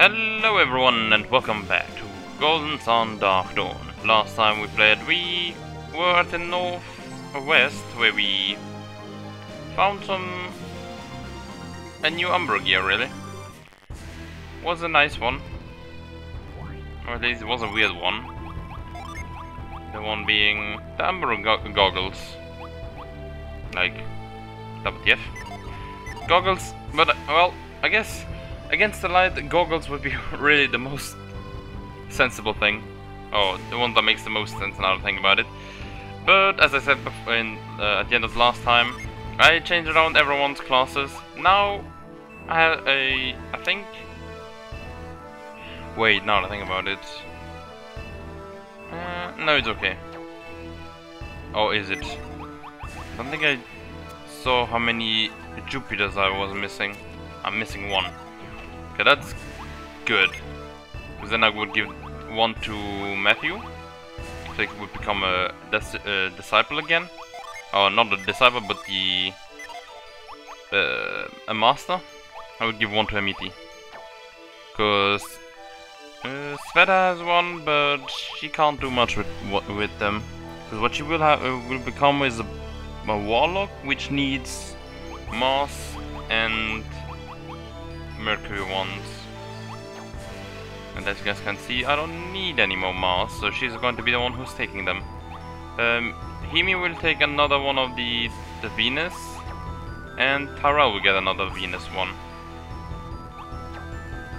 Hello everyone and welcome back to Golden Sun Dark Dawn. Last time we played we were at the north west where we found some a new Umbra gear really. Was a nice one. Or at least it was a weird one. The one being the Umbra go goggles. Like WTF. Goggles, but well, I guess against the light, goggles would be really the most sensible thing. Oh, the one that makes the most sense now to think about it. But as I said in, uh, at the end of the last time, I changed around everyone's classes. Now I have a, I think. Wait, now that I think about it. Uh, no, it's okay. Oh, is it? I don't think I saw how many Jupiters I was missing. I'm missing one. Okay, that's good. Because then I would give one to Matthew. So he would become a uh, disciple again. Oh, not a disciple, but the... Uh, a master. I would give one to Amiti. Because... Uh, Sveta has one, but she can't do much with with them. Because what she will have uh, will become is a, a warlock, which needs Mars and Mercury ones. And as you guys can see, I don't need any more Mars, so she's going to be the one who's taking them. Um, Himi will take another one of the, the Venus, and Tara will get another Venus one.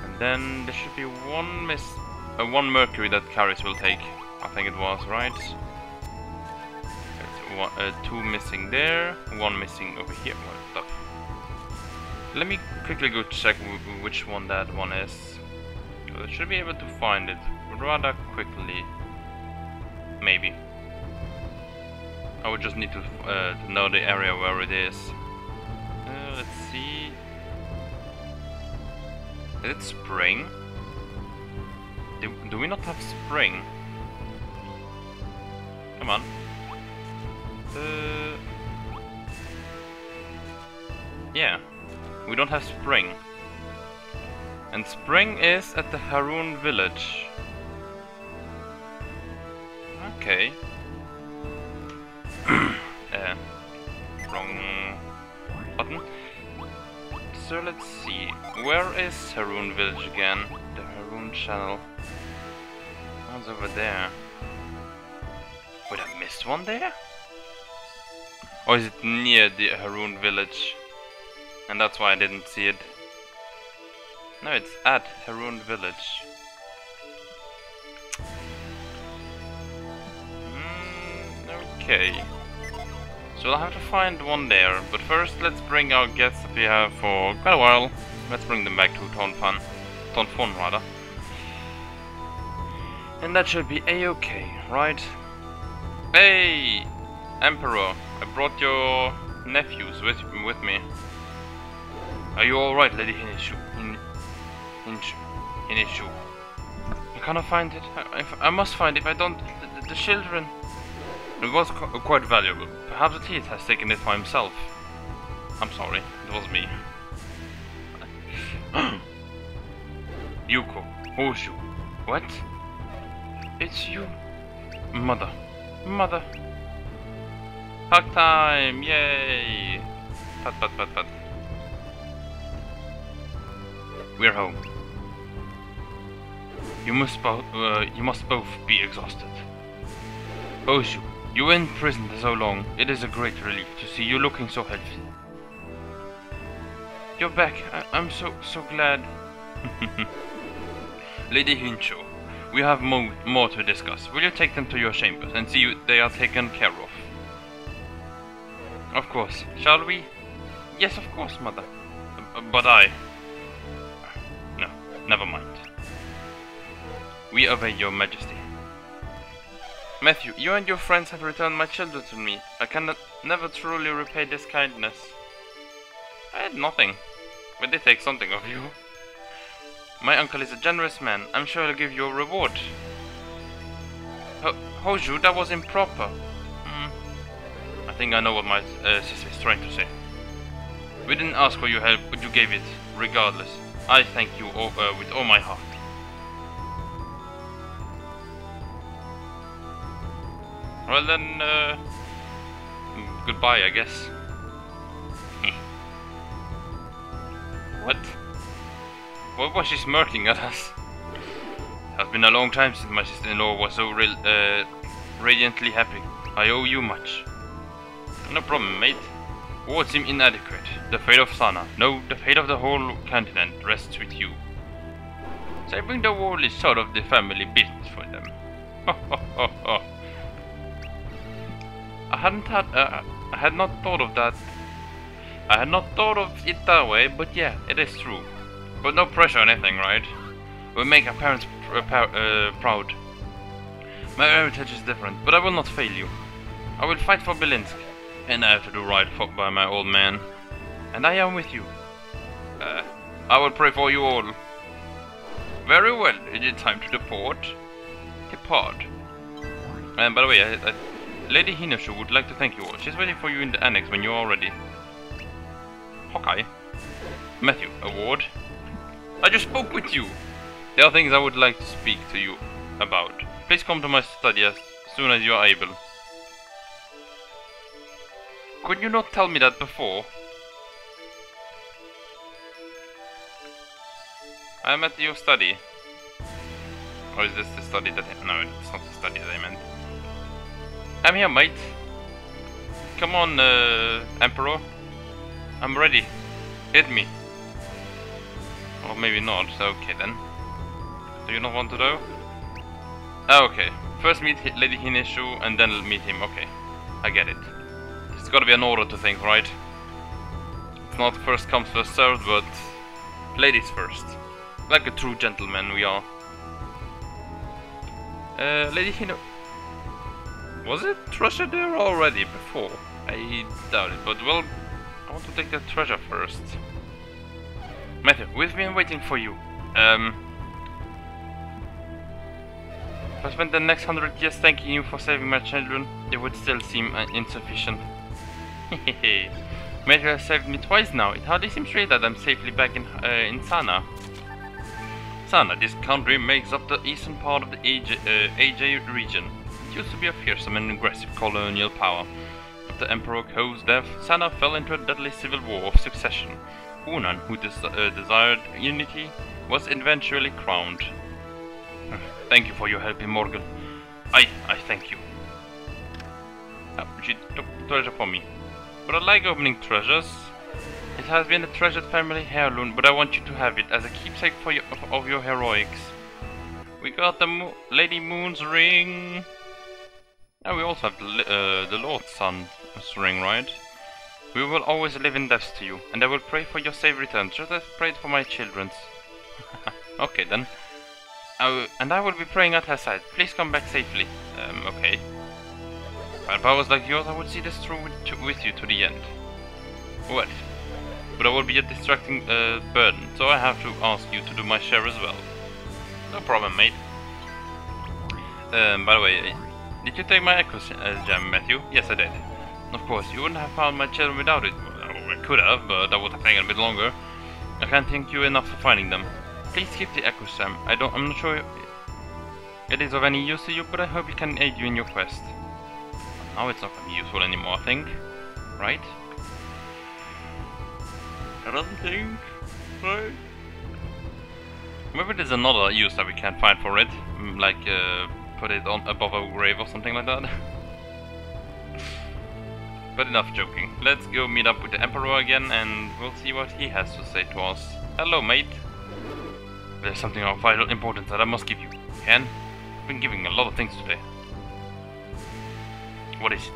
And then there should be one miss, uh, one Mercury that Karis will take. I think it was right. One, uh, two missing there, one missing over here. What the let me quickly go check which one that one is. I should be able to find it rather quickly. Maybe. I would just need to, uh, to know the area where it is. Uh, let's see. Is it spring? Do, do we not have spring? Come on. Uh, yeah. We don't have spring. And spring is at the Harun village. Okay. uh, wrong button. So let's see. Where is Harun village again? The Harun channel. One's over there. Wait, I missed one there? Or is it near the Harun village? And that's why I didn't see it. No, it's at Harun village. Mm, okay. So I'll have to find one there, but first let's bring our guests that we have for quite a while. Let's bring them back to Tonfan. Tonfon rather. And that should be a-okay, right? Hey! Emperor, I brought your nephews with, with me. Are you alright, Lady Hinishu? Hin Hinshu. Hinishu. I cannot find it. I, I must find it if I don't... The, the, the children... It was qu quite valuable. Perhaps the thief has taken it for himself. I'm sorry, it was me. Yuko. Hoshu. What? It's you. Mother. Mother. Hug time! Yay! Pat pat pat pat. We're home. You must both uh, you must both be exhausted. Oshu, you were in prison so long. It is a great relief to see you looking so healthy. You're back. I am so so glad. Lady Hincho, we have mo more to discuss. Will you take them to your chambers and see they are taken care of? Of course. Shall we? Yes, of course, mother. Uh, but I... Never mind. We obey your majesty. Matthew, you and your friends have returned my children to me. I cannot never truly repay this kindness. I had nothing, but they take something of you. My uncle is a generous man. I'm sure he'll give you a reward. Ho Hoju, that was improper. Mm. I think I know what my uh, sister is trying to say. We didn't ask for your help, but you gave it, regardless. I thank you all, uh, with all my heart. Well then, uh, goodbye, I guess. what? What was she smirking at us? It has been a long time since my sister-in-law was so uh, radiantly happy. I owe you much. No problem, mate. Words seem inadequate. The fate of Sana, no, the fate of the whole continent rests with you. Saving the world is sort of the family business for them. I hadn't had, uh, I had not thought of that. I had not thought of it that way, but yeah, it is true. But no pressure or anything, right? We make our parents pr uh, proud. My heritage is different, but I will not fail you. I will fight for Belinsk, and I have to do right by my old man. And I am with you. Uh, I will pray for you all. Very well, it is time to depart. Depart. And by the way, I, I Lady Hinoshu would like to thank you all. She's waiting for you in the annex when you are ready. Hawkeye. Matthew, award. I just spoke with you! There are things I would like to speak to you about. Please come to my study as soon as you are able. Could you not tell me that before? I am at your study. Or is this the study that I... No, it's not the study that I meant. I'm here, mate. Come on, uh, Emperor. I'm ready. Hit me. Or maybe not. Okay then. Do you not want to do? Oh, okay. First meet Lady Hineshu and then meet him. Okay. I get it. It's gotta be an order to things, right? It's not first comes first served, but ladies first. Like a true gentleman we are. Uh, Lady Hino... Was it treasure there already before? I doubt it, but well, I want to take the treasure first. Matthew, we've been waiting for you. Um, if I spent the next hundred years thanking you for saving my children, it would still seem uh, insufficient. Matthew has saved me twice now. It hardly seems real that I'm safely back in, uh, in Sana. Sana, this country makes up the eastern part of the AJ, uh, AJ region. It used to be a fearsome and aggressive colonial power. After Emperor Ko's death, Sana fell into a deadly civil war of succession. Hunan, who des uh, desired unity, was eventually crowned. thank you for your help Morgan. I, I thank you. Oh, she took treasure for me. But I like opening treasures. It has been a treasured family heirloom, but I want you to have it as a keepsake for your, of, your heroics. We got the Mo Lady Moon's ring. And we also have the, uh, the ring, right? We will always live in debt to you, and I will pray for your safe return, just as I prayed for my children's. okay then. I and I will be praying at her side. Please come back safely. Um, okay. By powers like yours, I would see this through with, to, with you to the end. Well, but I will be a distracting uh, burden, so I have to ask you to do my share as well. No problem, mate. Um, by the way, did you take my Echo uh, Gem, Matthew? Yes, I did. Of course, you wouldn't have found my children without it. Well, I could have, but that would have taken a bit longer. I can't thank you enough for finding them. Please keep the Echo Gem. I don't. I'm not sure it is of any use to you, but I hope it can aid you in your quest. Now it's not to be useful anymore, I think. Right? I don't think. Right? Maybe there's another use that we can't find for it, mm, like uh, put it on above a grave or something like that. but enough joking. Let's go meet up with the Emperor again and we'll see what he has to say to us. Hello, mate. There's something of vital importance that I must give you. Ken, I've been giving a lot of things today. What is it?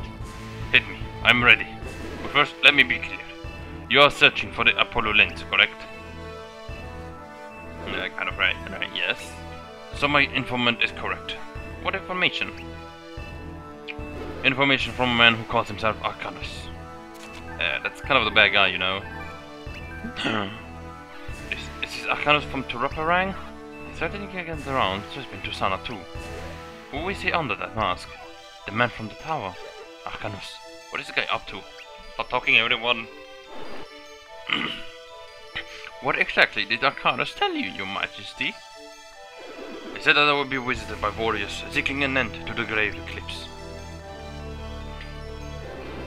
Hit me. I'm ready. But first, let me be clear. You are searching for the Apollo lens, correct? Yeah, kind of right. right. Yes. So my informant is correct. What information? Information from a man who calls himself Arcanus. Uh, that's kind of the bad guy, you know. is, is this Arcanus from Tuaparang? He's certainly against around, just been to Sana too. Who is he under that mask? The man from the tower. Arcanus. What is the guy up to? Stop talking, everyone. What exactly did Arcanus tell you, your majesty? He said that I would be visited by warriors, seeking an end to the grave eclipse.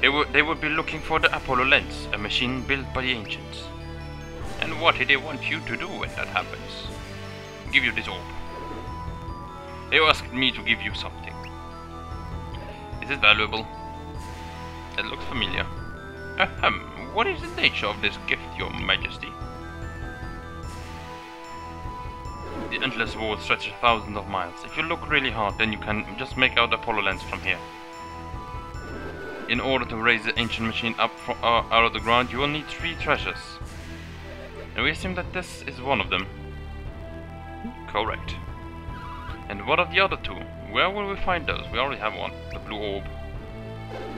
They would, they would be looking for the Apollo lens, a machine built by the ancients. And what did they want you to do when that happens? Give you this orb. They asked me to give you something. Is it valuable? It looks familiar. Ahem, what is the nature of this gift, your majesty? The endless world stretches thousands of miles. If you look really hard, then you can just make out the Apollo lens from here. In order to raise the ancient machine up from, uh, out of the ground, you will need three treasures. And we assume that this is one of them. Correct. And what are the other two? Where will we find those? We already have one. The blue orb.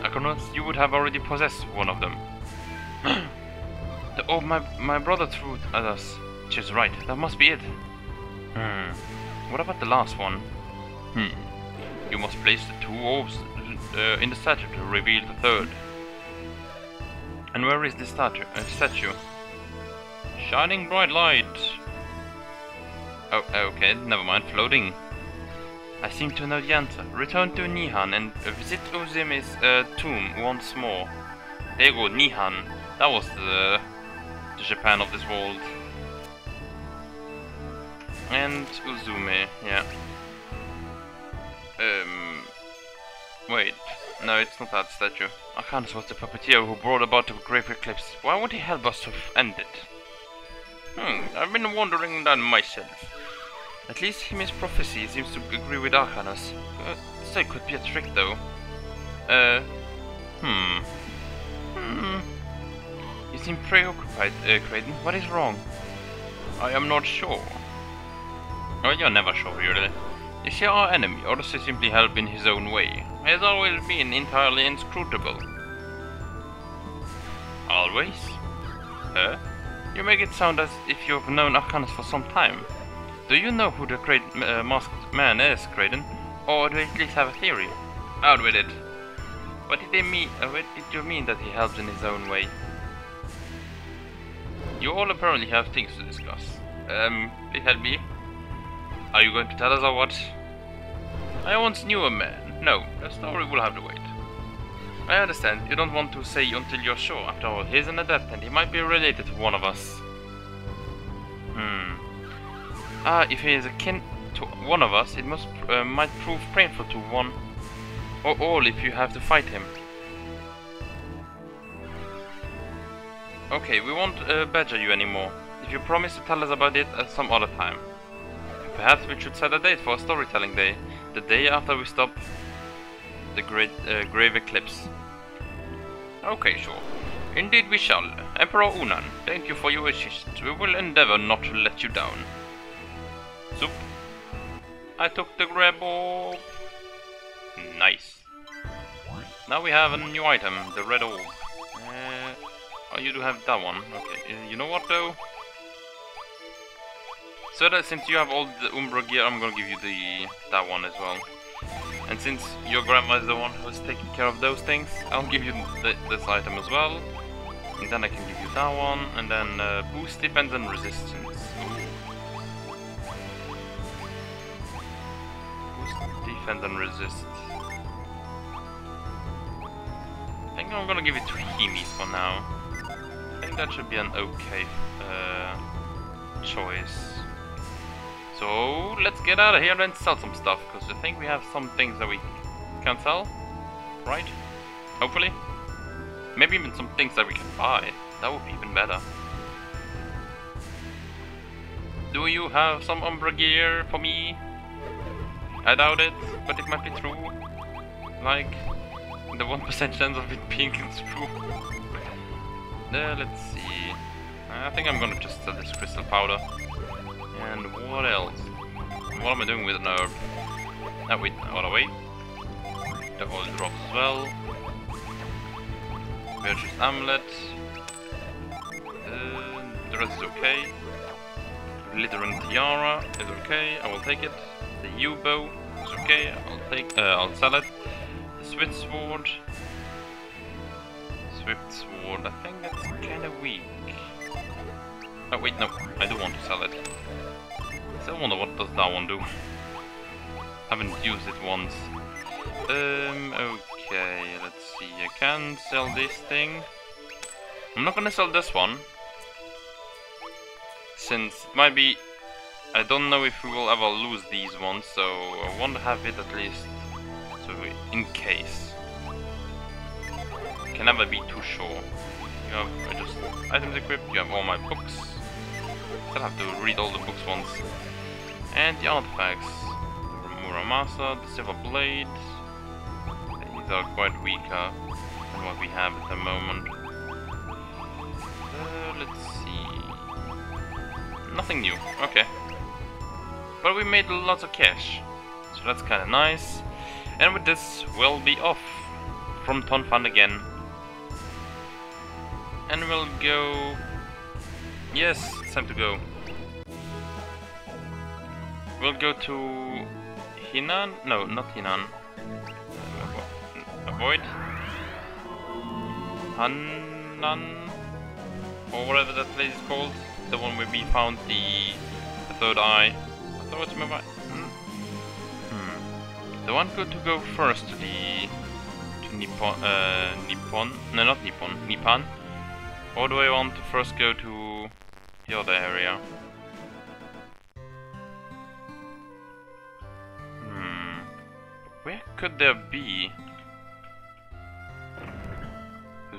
Arcanus, you would have already possessed one of them. the orb my, my brother threw at us. She's right. That must be it. Hmm. What about the last one? Hmm. You must place the two orbs uh, in the statue to reveal the third. And where is this statue? Uh, statue? Shining bright light. Oh, okay, never mind. Floating. I seem to know the answer. Return to Nihan and visit Uzume's uh, tomb once more. There you go, Nihan. That was the, the Japan of this world. And Uzume, yeah. Um, wait, no, it's not that statue. Arcanus was the puppeteer who brought about the grave eclipse. Why would he help us to end it? Hmm, I've been wondering that myself. At least Himi's prophecy seems to agree with Arcanus. Uh, still could be a trick though. Uh, hmm. Hmm. You seem preoccupied, uh, Kraden. What is wrong? I am not sure. Oh, you're never sure, really. Is he our enemy, or does he simply help in his own way? He has always been entirely inscrutable. Always? Huh? You make it sound as if you've known Arcanus for some time. Do you know who the great uh, masked man is, Kraden? Or do you at least have a theory? Out with it. What did they mean? Uh, what did you mean that he helps in his own way? You all apparently have things to discuss. Um, please help me. Are you going to tell us or what? I once knew a man. No, the story will have to wait. I understand, you don't want to say until you're sure. After all, he's an adept and he might be related to one of us. Hmm. Ah, if he is akin to one of us, it must uh, might prove painful to one or all if you have to fight him. Okay, we won't uh, badger you anymore. If you promise to tell us about it at some other time. Perhaps we should set a date for a storytelling day, the day after we stop the great uh, grave eclipse. Okay, sure. Indeed we shall. Emperor Unan, thank you for your assistance. We will endeavor not to let you down. Soup. I took the grab orb. Nice. Now we have a new item, the red orb. Uh, oh, you do have that one. Okay, uh, you know what though? So that since you have all the Umbra gear, I'm gonna give you the that one as well. And since your grandma is the one who's taking care of those things, I'll give you th this item as well. And then I can give you that one, and then uh, boost defense and resistance. And resist. I think I'm gonna give it to Himi for now. I think that should be an okay uh, choice. So let's get out of here and sell some stuff, because I think we have some things that we can sell, right? Hopefully. Maybe even some things that we can buy. That would be even better. Do you have some Umbra gear for me? I doubt it, but it might be true. Like, the 1% chance of it being true. Uh, let's see. I think I'm gonna just sell this crystal powder. And what else? What am I doing with an herb? Oh wait, all the way. The oil drops as well. Virtuous amulet. Uh, the rest is okay. Glittering tiara is okay, I will take it. The U-bow is okay, I'll take uh, I'll sell it. The swift sword. Swift sword, I think that's kinda weak. Oh wait, no, I do want to sell it. Still wonder what does that one do. Haven't used it once. Um, okay, let's see. I can sell this thing. I'm not gonna sell this one. Since it might be... I don't know if we will ever lose these ones, so I want to have it at least. So in case. Can never be too sure. You have uh, just items equipped, you have all my books. Still have to read all the books once. And the artifacts. The Muramasa, the Silver Blade. These are quite weaker than what we have at the moment. Nothing new, okay. But we made lots of cash, so that's kinda nice. And with this, we'll be off from Tonfan again. And we'll go... Yes, it's time to go. We'll go to Hinan? No, not Hinan. Uh, avoid. Hanan? Or whatever that place is called. The one where we found the, the third eye. I thought my hmm? hmm. Do I want to go first to the to Nippon uh Nippon no not Nippon, Nippon? Or do I want to first go to the other area? Hmm. Where could there be?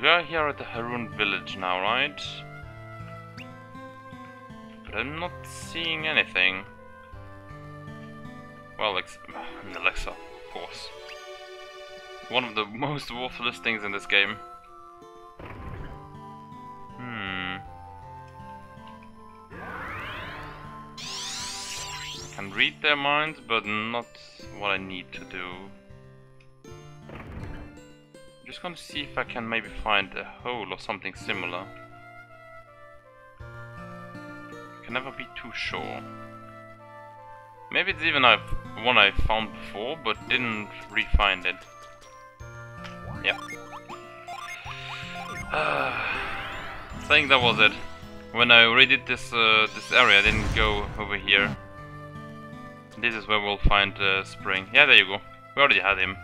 We are here at the Harun village now, right? But I'm not seeing anything. Well, ex Alexa, of course. One of the most worthless things in this game. Hmm. Can read their minds, but not what I need to do. I'm Just gonna see if I can maybe find a hole or something similar. Can never be too sure. Maybe it's even a one I found before, but didn't re-find it. Yeah. Uh, I think that was it. When I redid this uh, this area, I didn't go over here. This is where we'll find uh, Spring. Yeah, there you go. We already had him.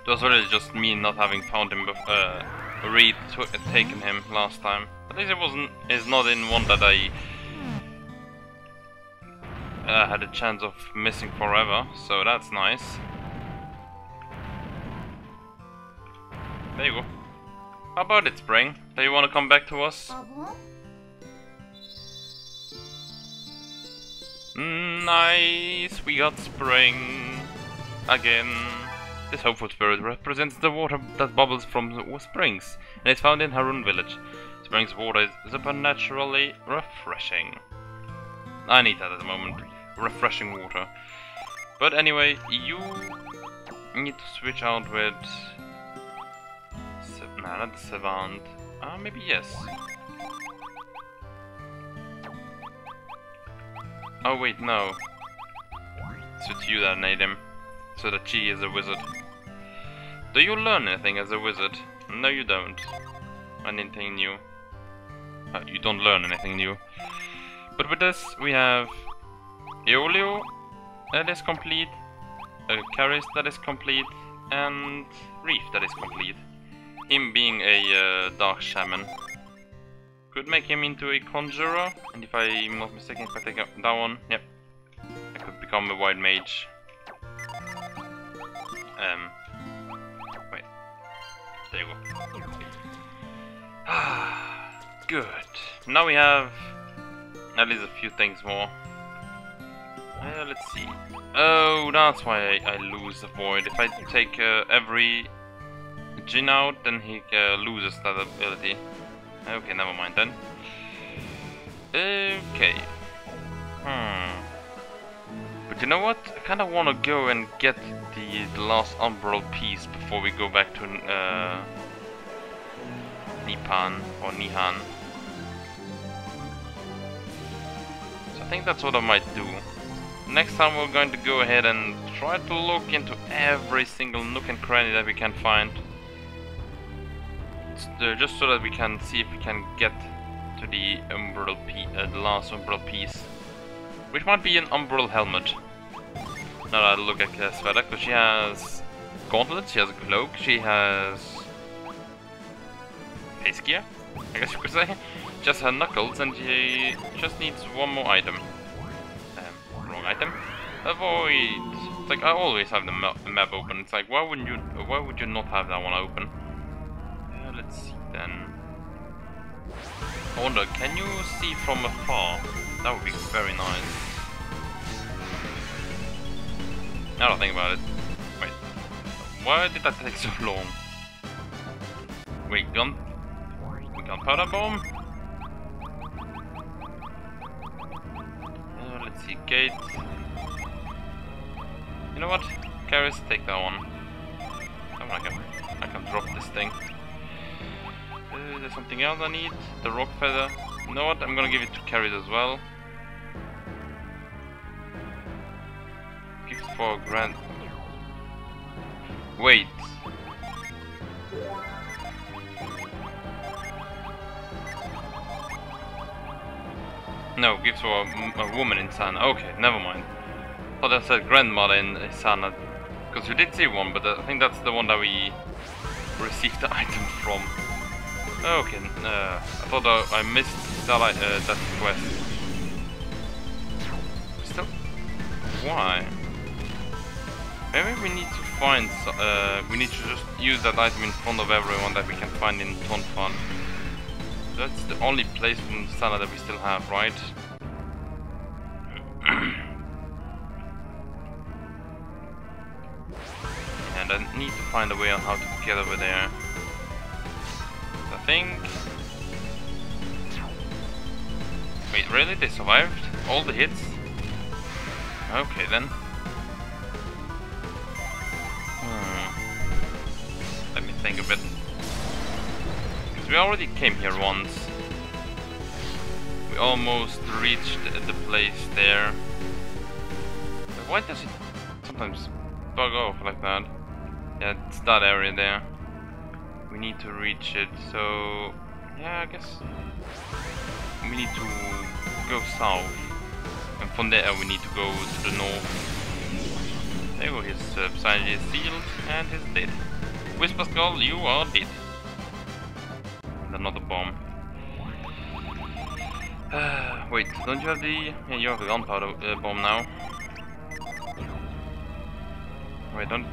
It was really just me not having found him, uh, read taken him last time. At least it wasn't. It's not in one that I uh, had a chance of missing forever, so that's nice. There you go. How about it, Spring? Do you want to come back to us? Nice, we got Spring again. This hopeful spirit represents the water that bubbles from the springs and is found in Harun village. Spring's water is supernaturally refreshing. I need that at the moment. Refreshing water. But anyway, you need to switch out with... Nah, not the Savant. Uh, maybe yes. Oh wait, no. It's you that made him so that she is a wizard. Do you learn anything as a wizard? No, you don't. Anything new? Uh, you don't learn anything new. But with this, we have Eoleo that is complete, Karis that is complete, and Rief that is complete. Him being a uh, Dark Shaman. Could make him into a Conjurer, and if I'm not mistaken, if I take that one, yep. I could become a White Mage. Um, wait. There you go. Good. Now we have at least a few things more. Uh, let's see. Oh, that's why I, I lose the void. If I take uh, every Djinn out, then he uh, loses that ability. Okay, never mind then. Okay. Hmm. But you know what? I kind of want to go and get the, the last Umbral piece before we go back to uh, Nipan or Nihan. I think that's what I might do. Next time we're going to go ahead and try to look into every single nook and cranny that we can find. Uh, just so that we can see if we can get to the umbral piece, uh, the last umbral piece, which might be an umbral helmet. Now that I look at Sveta, because she has gauntlets, she has a cloak, she has face gear, I guess you could say. Just her knuckles, and she just needs one more item. Um, wrong item. Avoid. It's like I always have the map open. It's like why wouldn't you? Why would you not have that one open? Uh, let's see then. I wonder, can you see from afar? That would be very nice. Now I think about it. Wait, why did that take so long? Wait, gun. We gunpowder bomb. See, gate. You know what? Karis, take that one. I can, I can drop this thing. Uh, there's something else I need. The rock feather. You know what? I'm gonna give it to Karis as well. Gift for grand. Wait. No, gives for a, a woman in Sana. Okay, never mind. Oh, that's a grandmother in Sana. Because we did see one, but I think that's the one that we received the item from. Okay, uh, I thought I missed that, uh, that quest. Still? Why? Maybe we need to find, uh, we need to just use that item in front of everyone that we can find in Tonfan. That's the only place from Sana that we still have, right? and I need to find a way on how to get over there. I think... Wait, really? They survived? All the hits? Okay then. Hmm. Let me think a bit. Because we already came here once. We almost reached the place there. Why does it sometimes bug off like that? Yeah, it's that area there. We need to reach it, so... Yeah, I guess... We need to go south. And from there we need to go to the north. There go, his uh, is sealed and he's dead. Whisper Skull, you are dead. Another bomb. Wait, don't you have the... Yeah, you have the gunpowder uh, bomb now. Wait, don't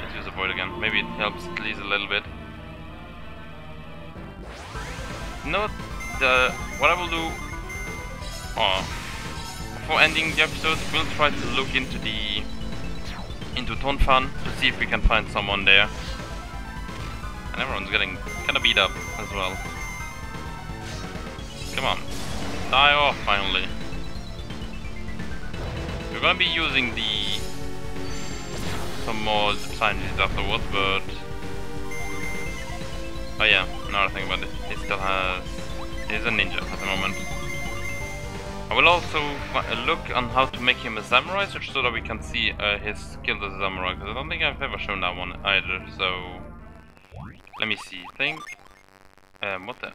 Let's use a void again. Maybe it helps at least a little bit. No, the what I will do oh, for ending the episode, we'll try to look into the into Tonfan to see if we can find someone there. And everyone's getting kind of beat up as well. Come on, die off finally. We're gonna be using the some more scientists afterwards, but... Oh yeah, another thing about it, he still has... He's a ninja at the moment. I will also look on how to make him a samurai, so that we can see uh, his skills as a samurai, because I don't think I've ever shown that one either, so... Let me see, think... Um, what the...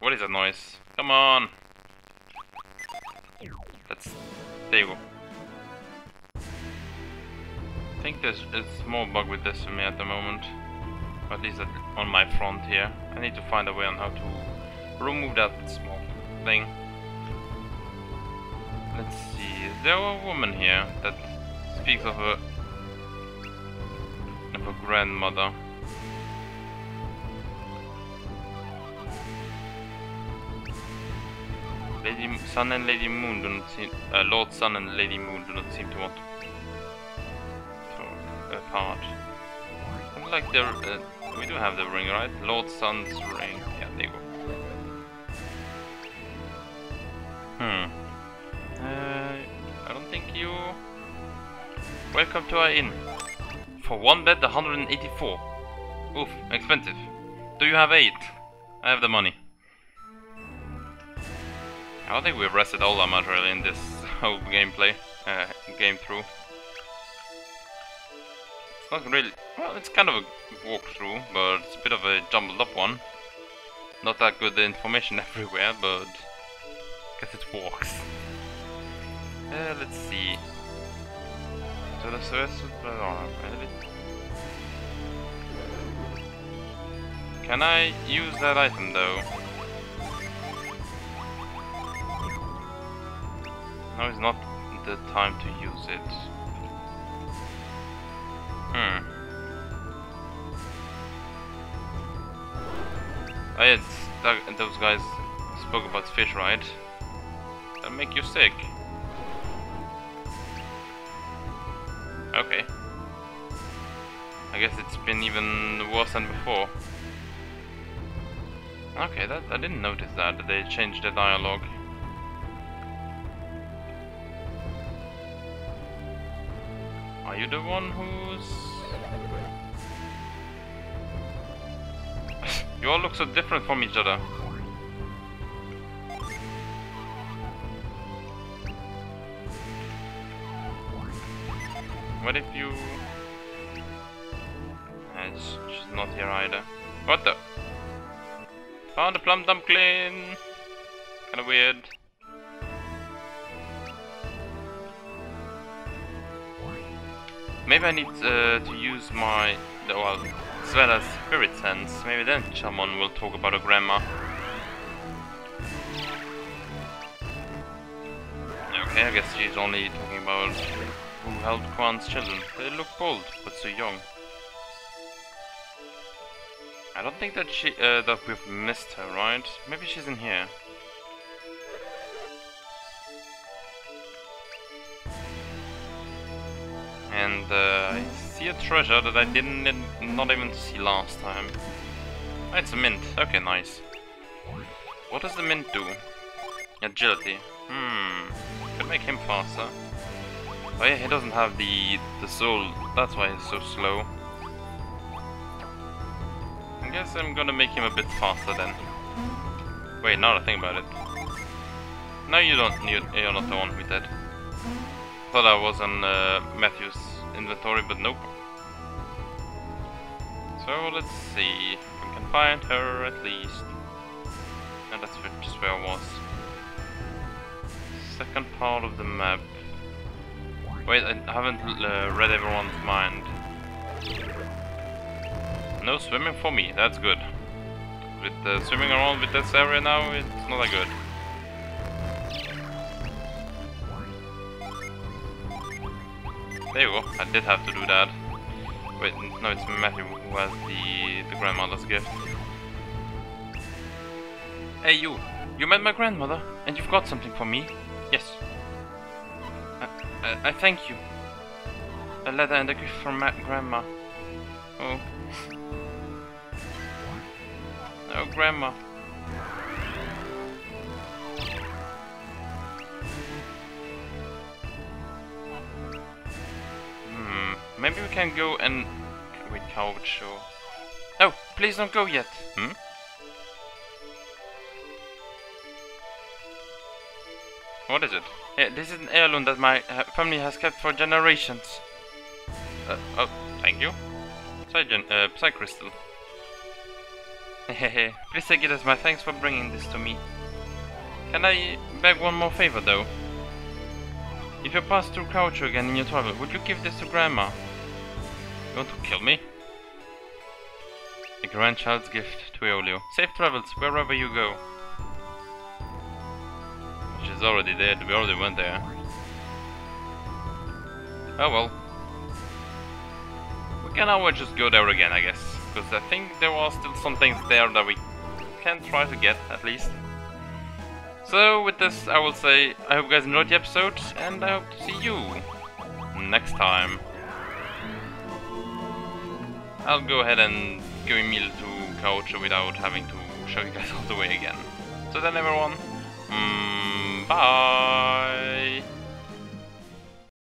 What is that noise? Come on! That's... There you go. I think there's a small bug with this for me at the moment. At least on my front here. I need to find a way on how to remove that small thing. Let's see, is there a woman here that speaks of a of a grandmother? Lady Sun and Lady Moon do not seem, uh, Lord Sun and Lady Moon do not seem to want to apart. like the... Uh, we do have the ring, right? Lord Sun's ring. Yeah, there you go. Hmm. Uh, I don't think you... Welcome to our inn. For one bed, 184. Oof, expensive. Do you have eight? I have the money. I think we've rested all much really in this whole gameplay, uh, game through not really... Well, it's kind of a walkthrough, but it's a bit of a jumbled up one. not that good information everywhere, but I guess it works. Uh, let's see. So the rest Can I use that item though? Now is not the time to use it. Hmm. Oh yeah, that, those guys spoke about fish, right? That'll make you sick. Okay. I guess it's been even worse than before. Okay, that I didn't notice that, that they changed the dialogue. Are you the one who's... you all look so different from each other. What if you... Ah, she's not here either. What the? Found a plum dumpling! Kinda weird. Maybe I need uh, to use my... well, Sveta's spirit sense. Maybe then someone will talk about her grandma. Okay, I guess she's only talking about who held Kwan's children. They look bold, but so young. I don't think that she uh, that we've missed her, right? Maybe she's in here. And uh, I see a treasure that I didn't not even see last time. Oh, it's a mint. Okay, nice. What does the mint do? Agility. Hmm. Could make him faster. Oh yeah, he doesn't have the the soul. That's why he's so slow. I guess I'm gonna make him a bit faster then. Wait, now that I think about it. No, you don't. You, you're not the one with that. Thought I was on uh, Matthew's inventory, but nope. So let's see. We can find her at least. And that's just where I was. Second part of the map. Wait, I haven't uh, read everyone's mind. No swimming for me, that's good. With uh, swimming around with this area now, it's not that good. There you go, I did have to do that. Wait, no, it's Matthew who has the, the grandmother's gift. Hey you, you met my grandmother, and you've got something for me? Yes, I, I thank you. A letter and a gift from my grandma. Oh. Oh, grandma. Maybe we can go and... Wait, couch or... Oh, please don't go yet. Hmm? What is it? Yeah, this is an heirloom that my uh, family has kept for generations. Uh, oh, thank you. Psygen uh, please take it as my thanks for bringing this to me. Can I beg one more favor though? If you pass through Croucher again in your travel, would you give this to Grandma? You want to kill me? A grandchild's gift to Eoleo. Safe travels wherever you go. She's already dead, we already went there. Oh well. We can always just go there again, I guess. Because I think there are still some things there that we can try to get, at least. So with this, I will say, I hope you guys enjoyed the episode, and I hope to see you next time. I'll go ahead and give a meal to Kaocho without having to show you guys all the way again. So then everyone, mm, Bye.